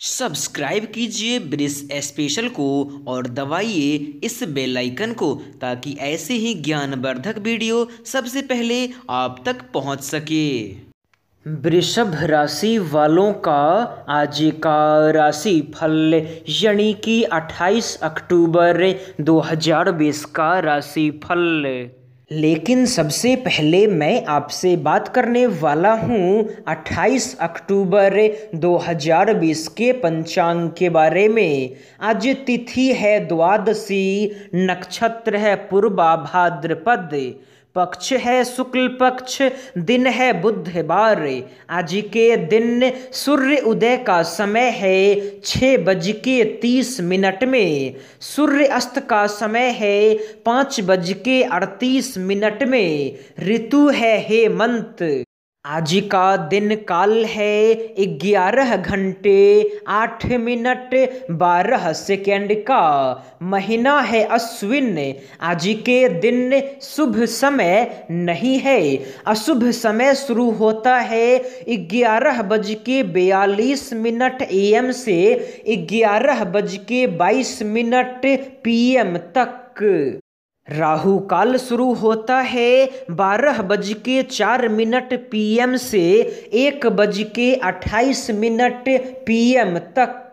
Subscribe कीजिए brisk special को और दबाइए इस बेल आइकन को ताकि ऐसे ही ज्ञानवर्धक वीडियो सबसे पहले आप तक पहुँच सके। वृषभ राशि वालों का आज का राशि फल यानी कि 28 अक्टूबर 2020 का राशि फल लेकिन सबसे पहले मैं आपसे बात करने वाला हूँ 28 अक्टूबर 2020 के पंचांग के बारे में। आज तिथि है द्वादशी, नक्षत्र है पूर्वा भाद्रपद पक्ष है शुक्ल पक्ष, दिन है बुधवार आज के दिन सूर्य उदय का समय है छः बज के तीस मिनट में। सूर्य अस्त का समय है पाँच बज के अड़तीस मिनट में। ऋतु है हेमंत। आज का दिन काल है ग्यारह घंटे, आठ मिनट, बारह सेकेंड का। महीना है अश्विन, आज के दिन शुभ समय नहीं है। अशुभ समय शुरू होता है ग्यारह बज के बयालीस मिनट ए एम से ग्यारह बज के बाईस मिनट पीएम तक। राहु काल शुरू होता है, बारह बज के चार मिनट पीएम से एक बज के अट्ठाईस मिनट पीएम तक।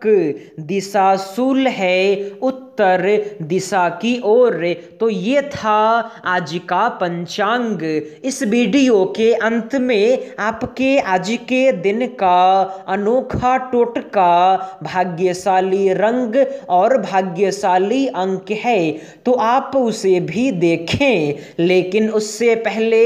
दिशा शूल है उत्तर दिशा की ओर। तो ये था आज का पंचांग। इस वीडियो के अंत में आपके आज के दिन का अनोखा टोटका भाग्यशाली रंग और भाग्यशाली अंक है। तो आप उसे भी देखें, लेकिन उससे पहले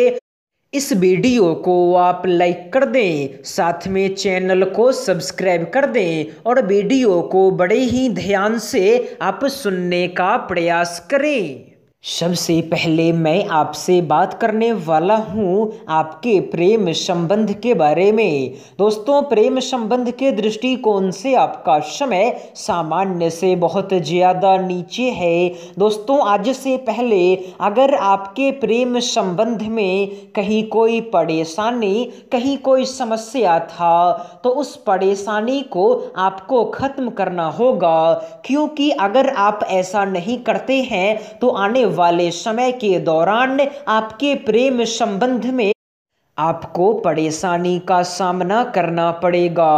इस वीडियो को आप लाइक कर दें, साथ में चैनल को सब्सक्राइब कर दें और वीडियो को बड़े ही ध्यान से आप सुनने का प्रयास करें। सबसे पहले मैं आपसे बात करने वाला हूँ आपके प्रेम संबंध के बारे में। दोस्तों, प्रेम संबंध के दृष्टिकोण से आपका समय सामान्य से बहुत ज़्यादा नीचे है। दोस्तों, आज से पहले अगर आपके प्रेम संबंध में कहीं कोई परेशानी, कहीं कोई समस्या था तो उस परेशानी को आपको ख़त्म करना होगा। क्योंकि अगर आप ऐसा नहीं करते हैं तो आने वाले समय के दौरान आपके प्रेम संबंध में आपको परेशानी का सामना करना पड़ेगा।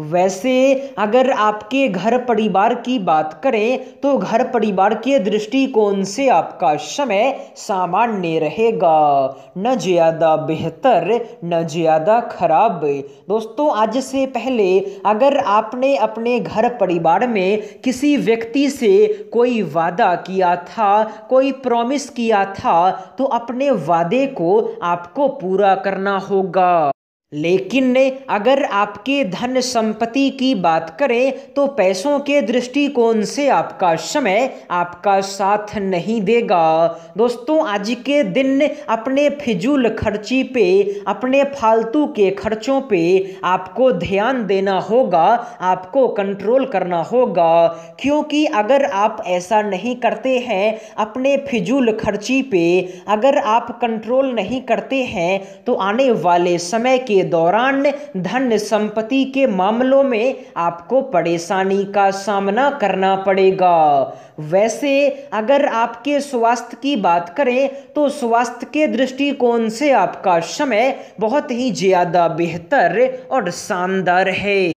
वैसे अगर आपके घर परिवार की बात करें तो घर परिवार के दृष्टिकोण से आपका समय सामान्य रहेगा। न ज़्यादा बेहतर, न ज़्यादा खराब। दोस्तों, आज से पहले अगर आपने अपने घर परिवार में किसी व्यक्ति से कोई वादा किया था, कोई प्रॉमिस किया था तो अपने वादे को आपको पूरा कर करना होगा। लेकिन अगर आपके धन संपत्ति की बात करें तो पैसों के दृष्टिकोण से आपका समय आपका साथ नहीं देगा। दोस्तों, आज के दिन अपने फिजूल खर्ची पे, अपने फालतू के खर्चों पे आपको ध्यान देना होगा, आपको कंट्रोल करना होगा। क्योंकि अगर आप ऐसा नहीं करते हैं, अपने फिजूल खर्ची पे अगर आप कंट्रोल नहीं करते हैं तो आने वाले समय के दौरान धन संपत्ति के मामलों में आपको परेशानी का सामना करना पड़ेगा। वैसे, अगर आपके स्वास्थ्य की बात करें तो स्वास्थ्य के दृष्टिकोण से आपका समय बहुत ही ज़्यादा बेहतर और शानदार है।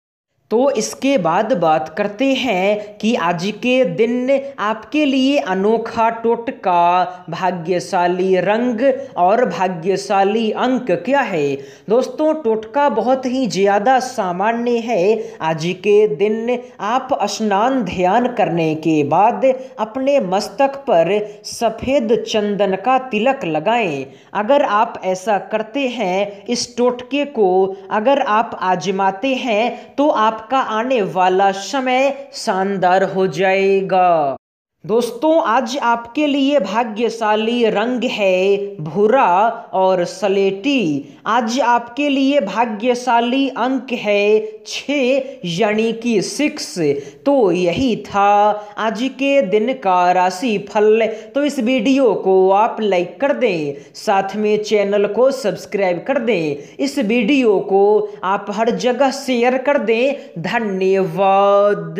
तो इसके बाद बात करते हैं कि आज के दिन आपके लिए अनोखा टोटका भाग्यशाली रंग और भाग्यशाली अंक क्या है? दोस्तों, टोटका बहुत ही ज़्यादा सामान्य है। आज के दिन आप स्नान ध्यान करने के बाद अपने मस्तक पर सफ़ेद चंदन का तिलक लगाएँ। अगर आप ऐसा करते हैं, इस टोटके को अगर आप आजमाते हैं तो आप आपका आने वाला समय शानदार हो जाएगा। दोस्तों, आज आपके लिए भाग्यशाली रंग है भूरा और सलेटी। आज आपके लिए भाग्यशाली अंक है छ यानी कि सिक्स तो यही था आज के दिन का राशि फल तो इस वीडियो को आप लाइक कर दें, साथ में चैनल को सब्सक्राइब कर दें। इस वीडियो को आप हर जगह शेयर कर दें। धन्यवाद।